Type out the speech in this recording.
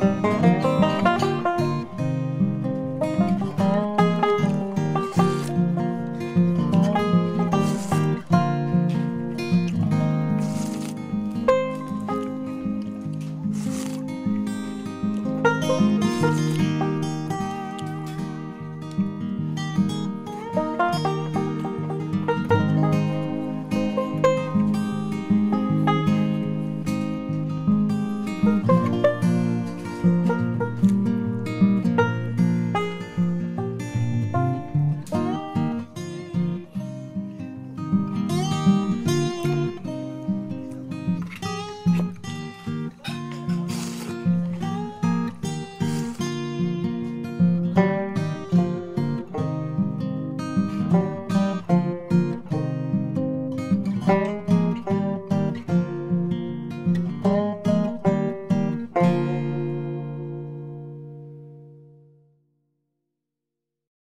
Bye.